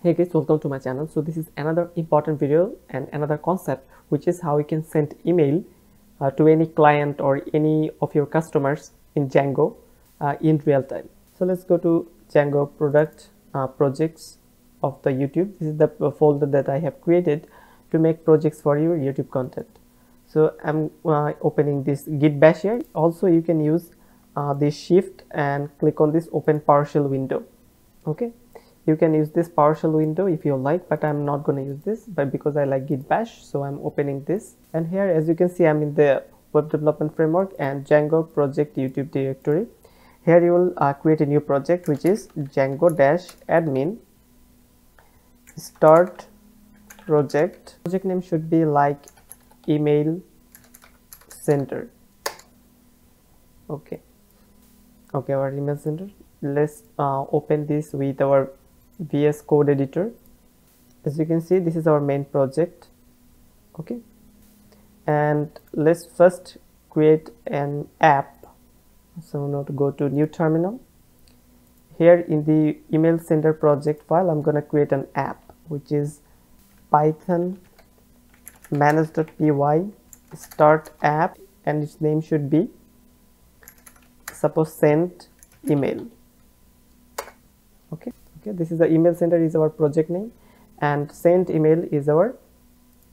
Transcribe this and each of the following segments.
hey guys welcome to my channel. So this is another important video and another concept which is how you can send email uh, to any client or any of your customers in django uh, in real time. So let's go to django product uh, projects of the youtube. This is the folder that i have created to make projects for your youtube content. So i'm uh, opening this git bash here. Also you can use uh, this shift and click on this open PowerShell window. Okay you can use this PowerShell window if you like but I'm not going to use this but because I like git bash so I'm opening this. And here as you can see I'm in the web development framework and Django project YouTube directory. Here you will uh, create a new project which is Django dash admin start project. Project name should be like email sender. Okay. Okay our email sender. Let's uh, open this with our VS Code editor. As you can see this is our main project. Okay. And let's first create an app. So now to go to new terminal. Here in the email sender project file I'm gonna create an app which is python manage.py start app and its name should be suppose send email. Okay okay this is the email sender is our project name and send email is our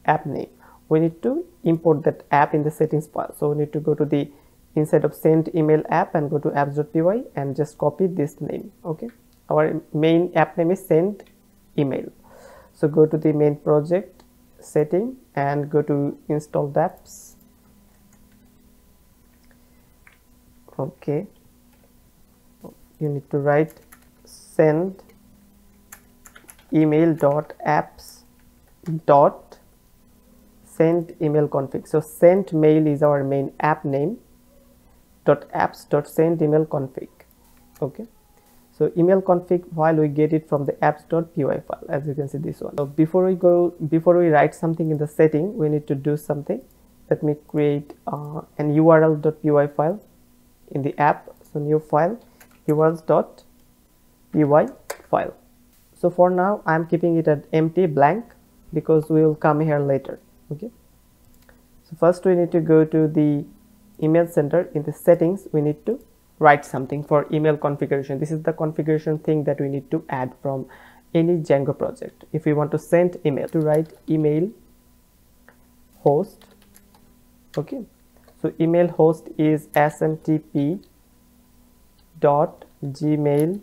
app name. We need to import that app in the settings file so we need to go to the inside of send email app and go to apps.py and just copy this name. Okay our main app name is send email. So go to the main project setting and go to install apps okay you need to write send email dot apps dot send email config. So send mail is our main app name dot apps dot send email config. Okay. So email config while we get it from the apps.py file as you can see this one. So before we go before we write something in the setting we need to do something. Let me create uh, an url.py file in the app. So new file urls.py file so for now i'm keeping it at empty blank because we will come here later okay? So first we need to go to the email sender. In the settings we need to write something for email configuration. This is the configuration thing that we need to add from any django project. If we want to send email to write email host okay? So email host is smtp dot gmail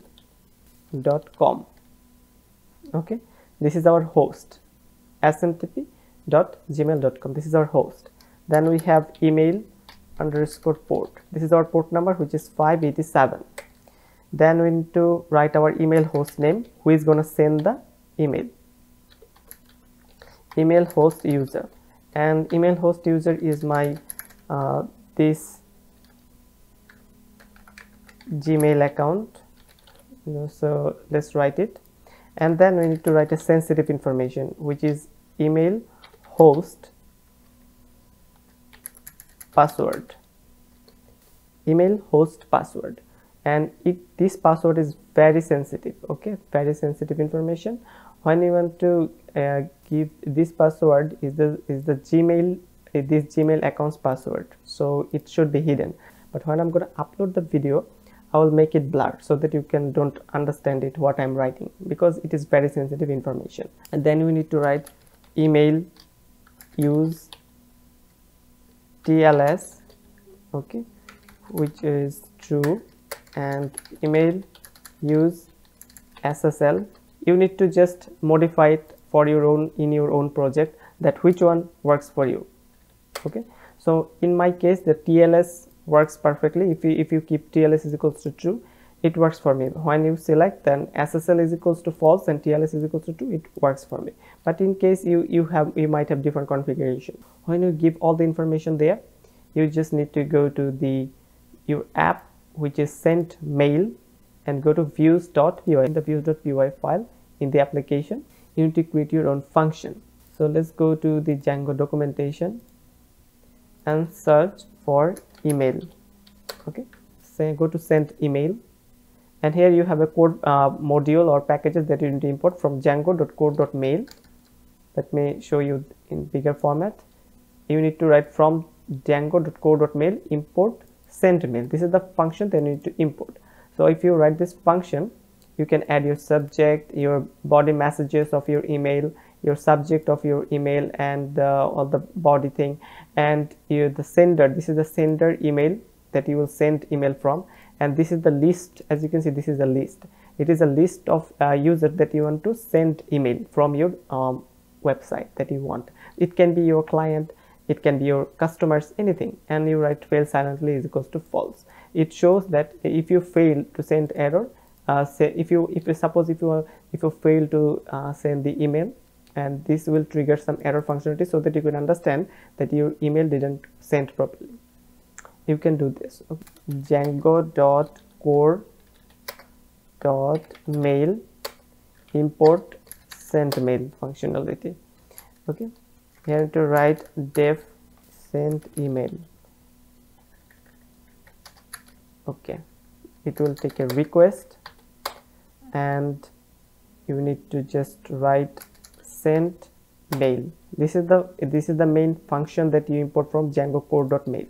dot com okay? This is our host. Smtp dot gmail dot com. This is our host. Then we have email underscore port. This is our port number which is 587 then we need to write our email host name. Who is going to send the email? Email host user. And email host user is my uh, this gmail account. So let's write it and then we need to write a sensitive information which is email host password. Email host password. And it this password is very sensitive okay? Very sensitive information. When you want to uh, give this password is the is the gmail this gmail account's password. So it should be hidden. But when i'm going to upload the video I will make it blur so that you can don't understand it what I'm writing because it is very sensitive information. And then we need to write email use TLS okay which is true and email use SSL you need to just modify it for your own in your own project that which one works for you okay. So in my case the TLS works perfectly. If you if you keep tls is equals to true it works for me. When you select then ssl is equals to false and tls is equals to true it works for me. But in case you you have you might have different configuration. When you give all the information there you just need to go to the your app which is sent mail and go to views.py in the views.py file in the application. You need to create your own function. So let's go to the django documentation and search for email. Okay? Say go to send email. And here you have a code uh, module or packages that you need to import from django.core.mail let me show you in bigger format. You need to write from django.core.mail import send mail. This is the function that you need to import. So if you write this function you can add your subject your body messages of your email your subject of your email and uh, all the body thing. And you the sender this is the sender email that you will send email from. And this is the list as you can see this is a list. It is a list of uh, users that you want to send email from your um, website that you want. It can be your client it can be your customers anything. And you write fail silently is equals to false. It shows that if you fail to send error uh, say if you if you suppose if you are, if you fail to uh, send the email and this will trigger some error functionality so that you can understand that your email didn't send properly. You can do this. Okay. django dot core dot mail import send mail functionality. Okay. Here to write def send email. Okay. It will take a request and you need to just write send mail. This is the this is the main function that you import from django core.mail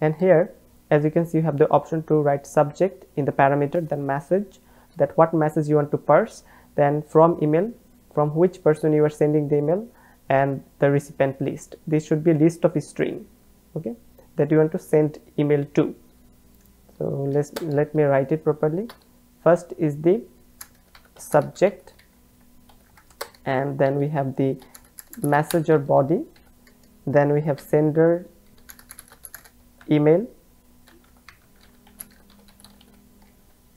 and here as you can see you have the option to write subject in the parameter then message that what message you want to parse then from email from which person you are sending the email and the recipient list. This should be a list of string okay that you want to send email to. So let's let me write it properly. First is the subject and then we have the messenger body. Then we have sender email.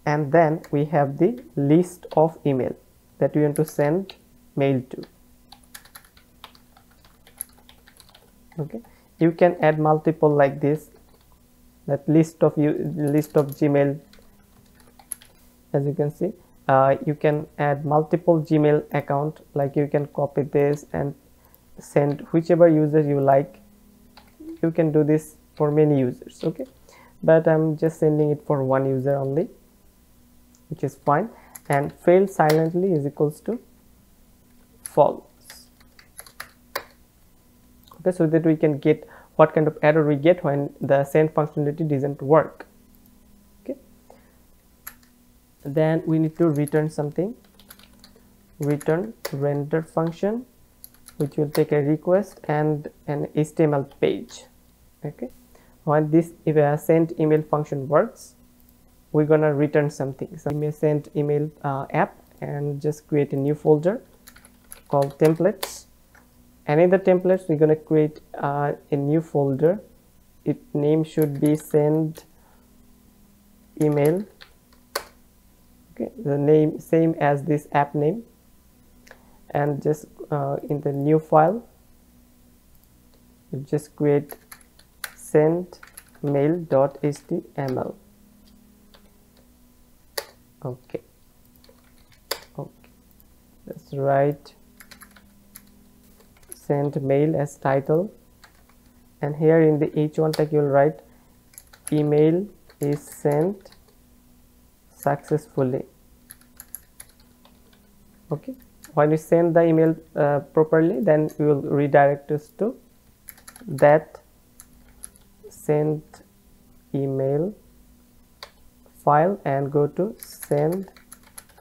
And then we have the list of email that we want to send mail to. Okay. You can add multiple like this. That list of you list of gmail as you can see uh, you can add multiple gmail account like you can copy this and send whichever user you like. You can do this for many users okay? But i'm just sending it for one user only which is fine. And fail silently is equals to false. Okay so that we can get what kind of error we get when the send functionality doesn't work then we need to return something. Return render function which will take a request and an html page. Okay. When this if a send email function works we're gonna return something. So we may send email uh, app and just create a new folder called templates. Any the templates we're to create uh, a new folder. It name should be send email okay the name same as this app name. And just uh, in the new file you just create send mail.html okay. Okay. Let's write send mail as title. And here in the h1 tag you will write email is sent successfully okay. When you send the email uh, properly then we will redirect us to that send email file and go to send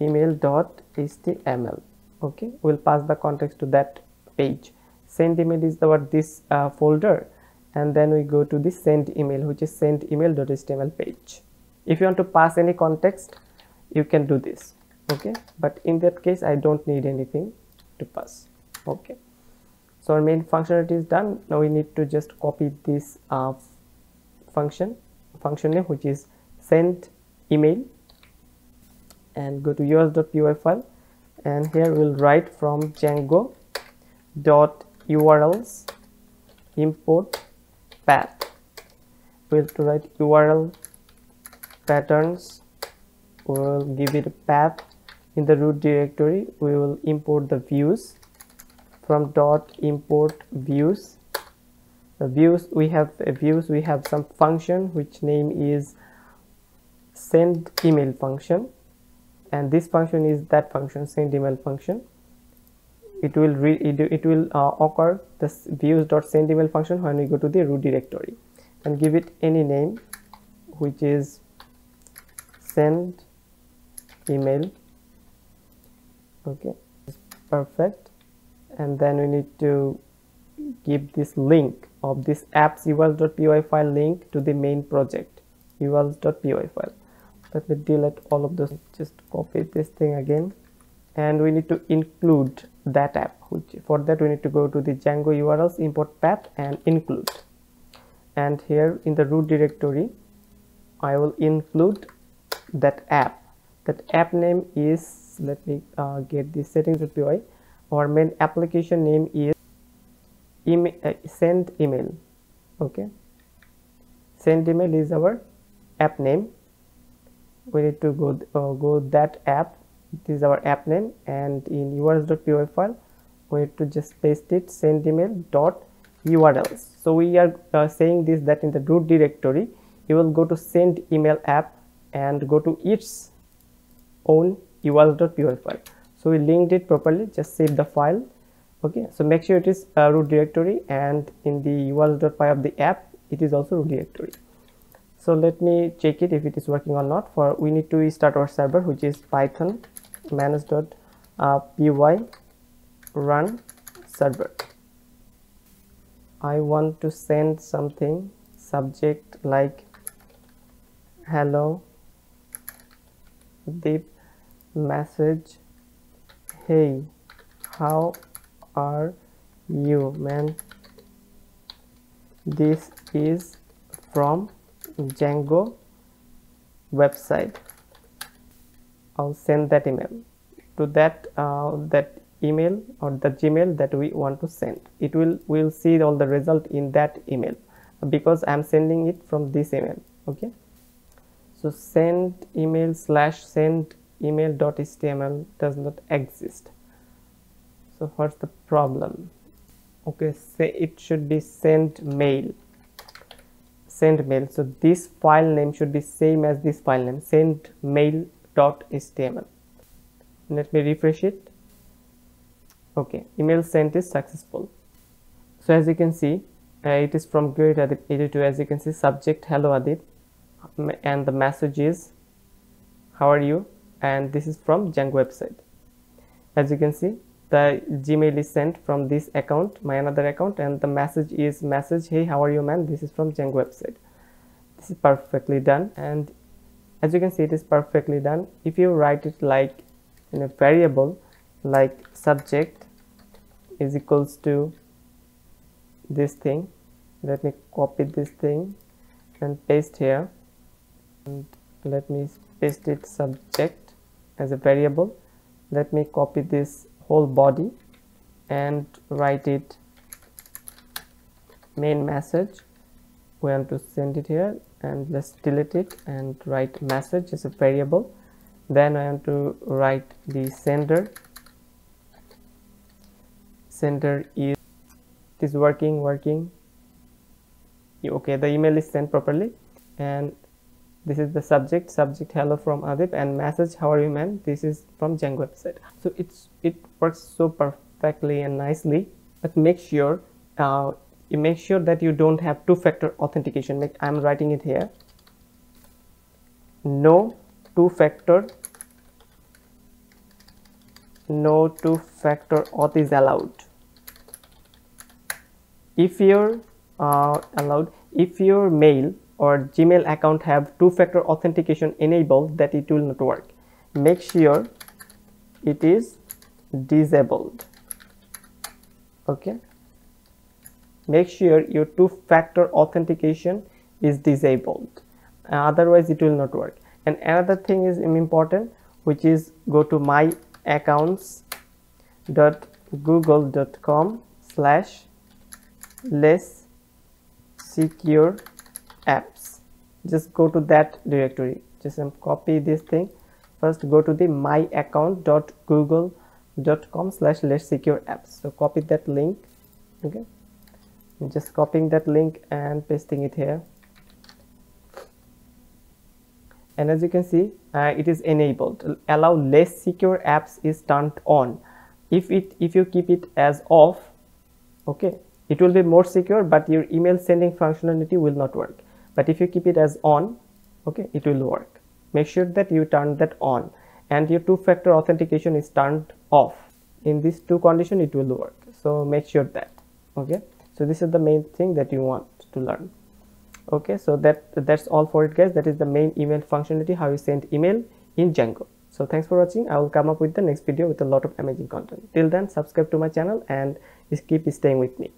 email.html okay. We'll pass the context to that page. Send email is the what this uh, folder and then we go to the send email which is send email dot email.html page. If you want to pass any context you can do this okay? But in that case i don't need anything to pass. Okay? So our main functionality is done. Now we need to just copy this uh, function function name which is send email and go to urls.py file. And here we'll write from django dot urls import path. We'll write url patterns. We will give it a path in the root directory we will import the views from dot import views. The views we have a views we have some function which name is send email function. And this function is that function send email function. It will re it, it will uh, occur the views dot send email function when we go to the root directory. And give it any name which is send email okay. Perfect. And then we need to give this link of this apps urls.py file link to the main project urls.py file. Let me delete all of those. Just copy this thing again. And we need to include that app which for that we need to go to the django urls import path and include. And here in the root directory i will include that app that app name is let me uh, get the settings.py our main application name is email uh, send email. Okay. Send email is our app name. We need to go uh, go that app. This is our app name. And in urls.py file we need to just paste it send email dot urls so we are uh, saying this that in the root directory you will go to send email app and go to its own urls.py file so we linked it properly just save the file. Okay so make sure it is a root directory and in the urls.py of the app it is also root directory. So let me check it if it is working or not. For we need to start our server which is python manage dot uh, py run server. I want to send something subject like hello deep message. Hey how are you man? This is from Django website. I'll send that email to that uh, that email or the Gmail that we want to send. It will will see all the result in that email because I'm sending it from this email okay? So send email slash send email dot html does not exist. So what's the problem? Okay say it should be send mail. Send mail. So this file name should be same as this file name send mail.html let me refresh it. Okay email sent is successful. So as you can see uh, it is from great Adib 82 as you can see subject hello Adib and the message is how are you and this is from django website. As you can see the gmail is sent from this account my another account and the message is message hey how are you man? This is from django website. This is perfectly done and as you can see it is perfectly done. If you write it like in a variable like subject is equals to this thing let me copy this thing and paste here. And let me paste it subject as a variable. Let me copy this whole body and write it main message. We want to send it here and let's delete it and write message as a variable. Then I want to write the sender. Sender is it is working working. Okay the email is sent properly. And this is the subject subject hello from Adib and message how are you man this is from django website. So it's it works so perfectly and nicely. But make sure uh, you make sure that you don't have two-factor authentication. Like i'm writing it here. No two-factor no two-factor auth is allowed. If you're uh, allowed if your mail or Gmail account have two-factor authentication enabled that it will not work. Make sure it is disabled. Okay. Make sure your two-factor authentication is disabled. Uh, otherwise, it will not work. And another thing is important, which is go to my accounts dot google.com slash less secure apps. Just go to that directory. Just um, copy this thing. First go to the my account dot google dot com slash less secure apps. So copy that link okay? Just copying that link and pasting it here. And as you can see uh, it is enabled. Allow less secure apps is turned on. If it if you keep it as off okay it will be more secure but your email sending functionality will not work but if you keep it as on okay it will work. Make sure that you turn that on. And your two-factor authentication is turned off. In these two condition it will work. So make sure that okay? So this is the main thing that you want to learn. Okay so that that's all for it guys. That is the main email functionality how you send email in django. So thanks for watching. I will come up with the next video with a lot of amazing content. Till then subscribe to my channel and keep staying with me